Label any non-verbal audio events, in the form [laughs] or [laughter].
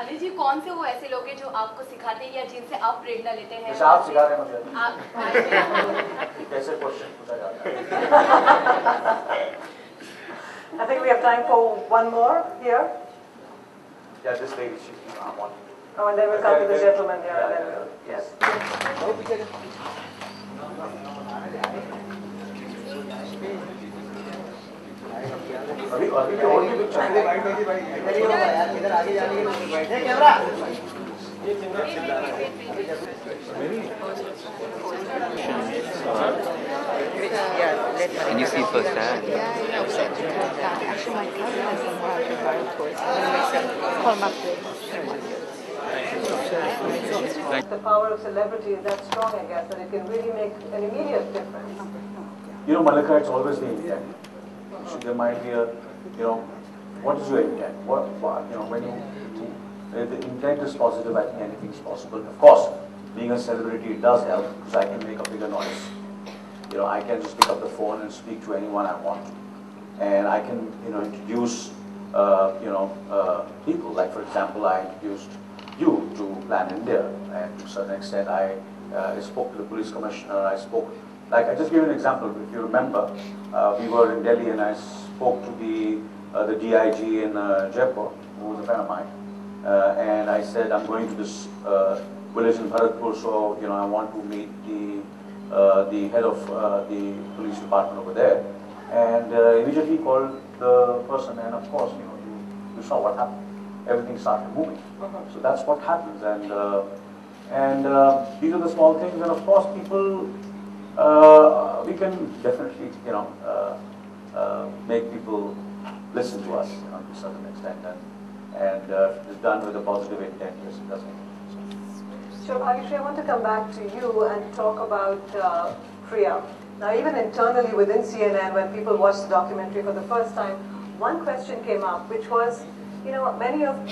अनिल जी कौन से वो ऐसे लोग हैं जो आपको सिखाते हैं या जिनसे आप प्रेरणा लेते हैं? आप सिखा रहे मुझे। कैसे [laughs] क्वेश्चन पूछा जाता है। I think we have time for one more here या this lady she I want oh and then come to the gentleman there and yes अभी अभी तो और भी कुछ चल रहा है Can you see firsthand? Yeah, you know, so actually my cousin has some wild viral toys. I'm gonna make some call him up there. The power of celebrity is that strong, I guess, that it can really make an immediate difference. You know, Malika, it's always the intent. So there might be a, you know, what is your intent? What, what you know, when you, if the intent is positive, I think anything is possible. Of course, being a celebrity it does help because I can make a bigger noise. You know, I can just pick up the phone and speak to anyone I want. And I can, you know, introduce, uh, you know, uh, people. Like, for example, I introduced you to Plan India. And to a certain extent, I uh, spoke to the police commissioner. I spoke, like, I just give you an example. If you remember, uh, we were in Delhi and I spoke to the, uh, the DIG in uh, Jaipur, who was a friend of mine. Uh, and I said, I'm going to this uh, village in Bharatpur, so, you know, I want to meet the, uh, the head of uh, the police department over there. And uh, immediately called the person, and of course, you know, you, you saw what happened. Everything started moving. So that's what happens. And, uh, and uh, these are the small things. And of course, people, uh, we can definitely, you know, uh, uh, make people listen to us you know, to a certain extent. And, and uh, it's done with a positive intent, yes, it doesn't. Sure, Bhageshri, I want to come back to you and talk about uh, Priya. Now, even internally within CNN, when people watched the documentary for the first time, one question came up, which was, you know, many of